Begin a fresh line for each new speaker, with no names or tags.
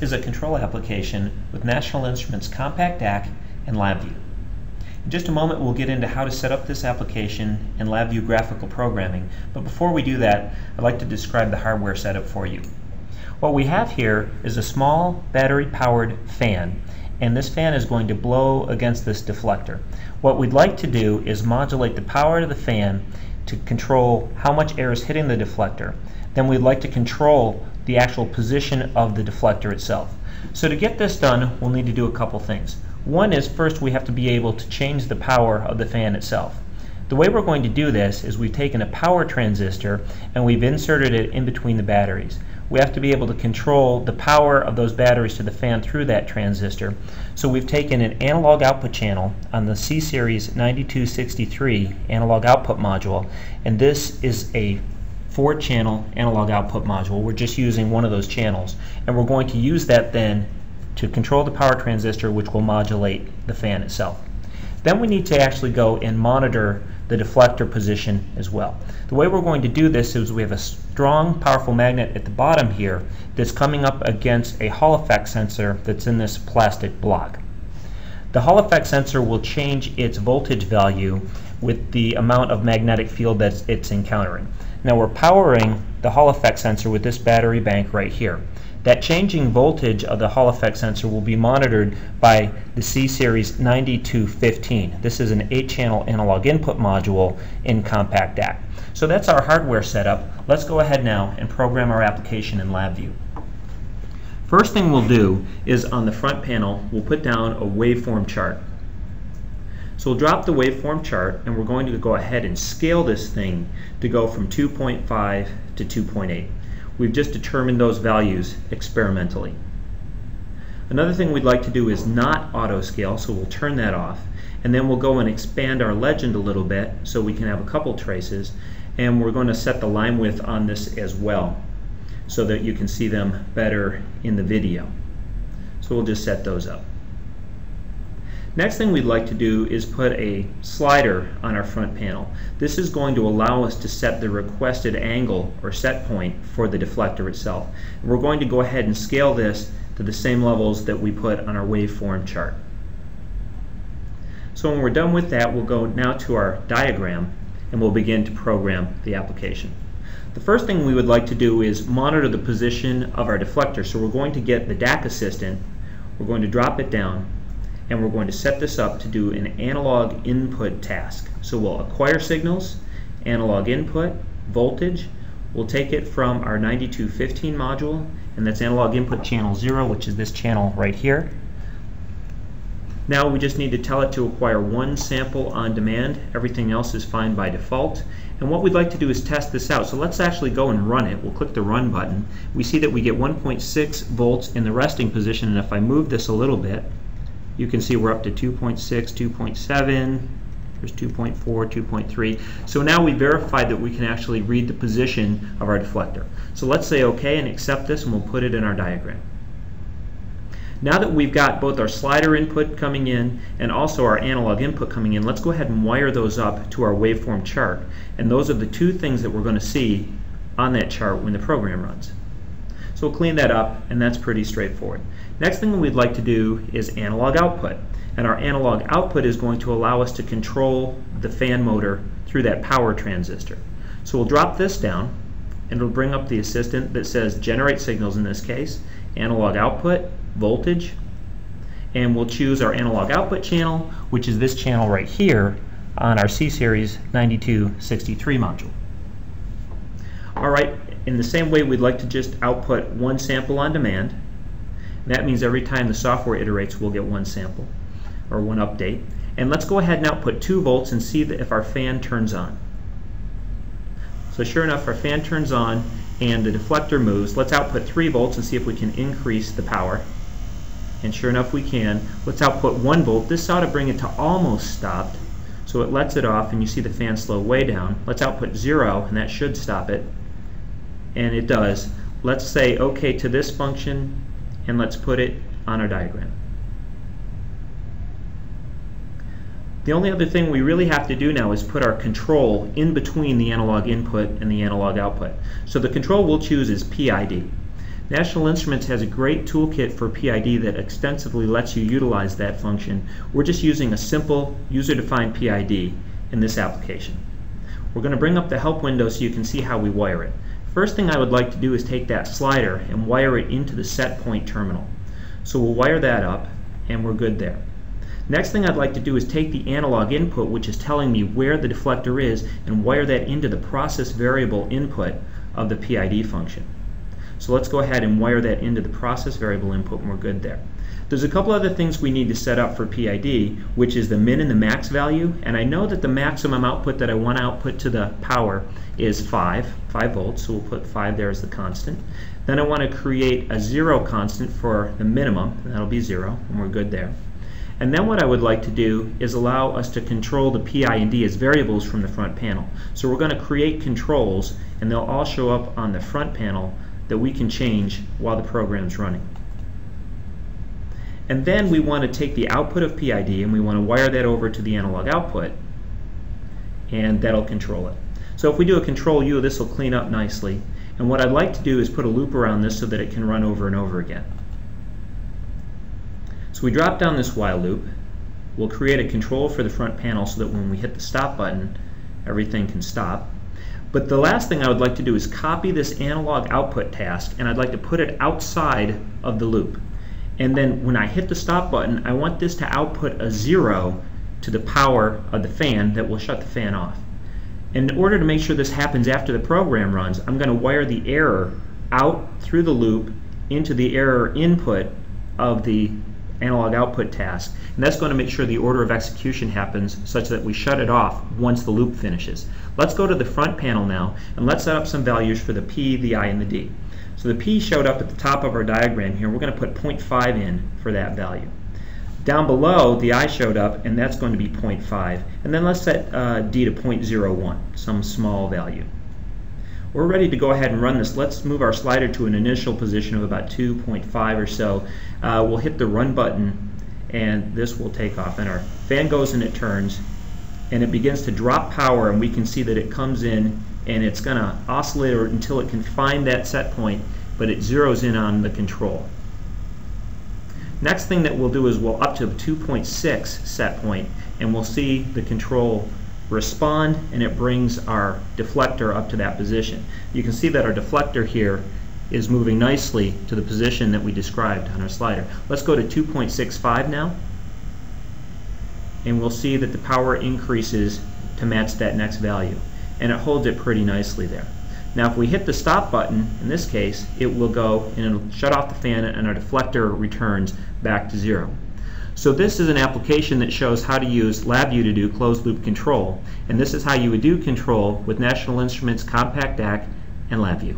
Is a control application with National Instruments Compact DAQ and LabVIEW. In just a moment we'll get into how to set up this application in LabVIEW graphical programming, but before we do that I'd like to describe the hardware setup for you. What we have here is a small battery powered fan and this fan is going to blow against this deflector. What we'd like to do is modulate the power of the fan to control how much air is hitting the deflector. Then we'd like to control the actual position of the deflector itself. So to get this done, we'll need to do a couple things. One is first we have to be able to change the power of the fan itself. The way we're going to do this is we've taken a power transistor and we've inserted it in between the batteries. We have to be able to control the power of those batteries to the fan through that transistor. So we've taken an analog output channel on the C-Series 9263 analog output module and this is a four channel analog output module. We're just using one of those channels and we're going to use that then to control the power transistor which will modulate the fan itself. Then we need to actually go and monitor the deflector position as well. The way we're going to do this is we have a strong powerful magnet at the bottom here that's coming up against a Hall effect sensor that's in this plastic block. The Hall effect sensor will change its voltage value with the amount of magnetic field that it's encountering. Now we're powering the Hall effect sensor with this battery bank right here. That changing voltage of the Hall effect sensor will be monitored by the C-Series 9215. This is an 8-channel analog input module in Compact DAQ. So that's our hardware setup. Let's go ahead now and program our application in LabVIEW. First thing we'll do is on the front panel, we'll put down a waveform chart. So we'll drop the waveform chart and we're going to go ahead and scale this thing to go from 2.5 to 2.8. We've just determined those values experimentally. Another thing we'd like to do is not auto scale, so we'll turn that off. And then we'll go and expand our legend a little bit so we can have a couple traces. And we're going to set the line width on this as well so that you can see them better in the video. So we'll just set those up. Next thing we'd like to do is put a slider on our front panel. This is going to allow us to set the requested angle or set point for the deflector itself. We're going to go ahead and scale this to the same levels that we put on our waveform chart. So when we're done with that, we'll go now to our diagram and we'll begin to program the application. The first thing we would like to do is monitor the position of our deflector. So we're going to get the DAQ assistant, we're going to drop it down, and we're going to set this up to do an analog input task. So we'll acquire signals, analog input, voltage, we'll take it from our 9215 module, and that's analog input channel 0, which is this channel right here. Now we just need to tell it to acquire one sample on demand. Everything else is fine by default. And what we'd like to do is test this out. So let's actually go and run it. We'll click the run button. We see that we get 1.6 volts in the resting position, and if I move this a little bit, you can see we're up to 2.6, 2.7, there's 2.4, 2.3. So now we verified that we can actually read the position of our deflector. So let's say OK and accept this and we'll put it in our diagram. Now that we've got both our slider input coming in and also our analog input coming in, let's go ahead and wire those up to our waveform chart. And those are the two things that we're going to see on that chart when the program runs. So we'll clean that up, and that's pretty straightforward. Next thing we'd like to do is analog output. And our analog output is going to allow us to control the fan motor through that power transistor. So we'll drop this down, and it'll bring up the assistant that says generate signals in this case, analog output, voltage, and we'll choose our analog output channel, which is this channel right here on our C-Series 9263 module. All right, in the same way, we'd like to just output one sample on demand. That means every time the software iterates, we'll get one sample or one update. And let's go ahead and output 2 volts and see if our fan turns on. So sure enough, our fan turns on and the deflector moves. Let's output 3 volts and see if we can increase the power. And sure enough, we can. Let's output 1 volt. This ought to bring it to almost stopped. So it lets it off and you see the fan slow way down. Let's output 0 and that should stop it and it does. Let's say OK to this function and let's put it on our diagram. The only other thing we really have to do now is put our control in between the analog input and the analog output. So the control we'll choose is PID. National Instruments has a great toolkit for PID that extensively lets you utilize that function. We're just using a simple user-defined PID in this application. We're going to bring up the help window so you can see how we wire it. First thing I would like to do is take that slider and wire it into the set point terminal. So we'll wire that up and we're good there. Next thing I'd like to do is take the analog input which is telling me where the deflector is and wire that into the process variable input of the PID function. So let's go ahead and wire that into the process variable input and we're good there. There's a couple other things we need to set up for PID, which is the min and the max value. And I know that the maximum output that I want to output to the power is 5, 5 volts, so we'll put 5 there as the constant. Then I want to create a 0 constant for the minimum, and that'll be 0, and we're good there. And then what I would like to do is allow us to control the PI and D as variables from the front panel. So we're going to create controls, and they'll all show up on the front panel that we can change while the program's running. And then we want to take the output of PID and we want to wire that over to the analog output and that'll control it. So if we do a control U, this will clean up nicely. And what I'd like to do is put a loop around this so that it can run over and over again. So we drop down this while loop. We'll create a control for the front panel so that when we hit the stop button, everything can stop. But the last thing I would like to do is copy this analog output task and I'd like to put it outside of the loop. And then when I hit the stop button, I want this to output a zero to the power of the fan that will shut the fan off. In order to make sure this happens after the program runs, I'm going to wire the error out through the loop into the error input of the analog output task. And that's going to make sure the order of execution happens such that we shut it off once the loop finishes. Let's go to the front panel now and let's set up some values for the P, the I, and the D. So the P showed up at the top of our diagram here. We're going to put 0.5 in for that value. Down below, the I showed up, and that's going to be 0.5. And then let's set uh, D to 0.01, some small value. We're ready to go ahead and run this. Let's move our slider to an initial position of about 2.5 or so. Uh, we'll hit the run button, and this will take off. And our fan goes and it turns, and it begins to drop power, and we can see that it comes in and it's going to oscillate until it can find that set point, but it zeroes in on the control. Next thing that we'll do is we'll up to 2.6 set point, and we'll see the control respond, and it brings our deflector up to that position. You can see that our deflector here is moving nicely to the position that we described on our slider. Let's go to 2.65 now, and we'll see that the power increases to match that next value and it holds it pretty nicely there. Now if we hit the stop button, in this case, it will go and it'll shut off the fan and our deflector returns back to zero. So this is an application that shows how to use LabVIEW to do closed loop control. And this is how you would do control with National Instruments Compact DAQ and LabVIEW.